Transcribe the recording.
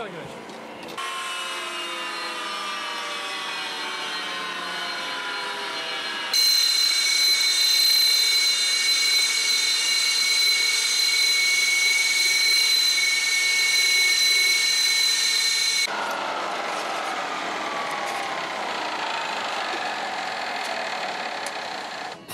arkadaşlar.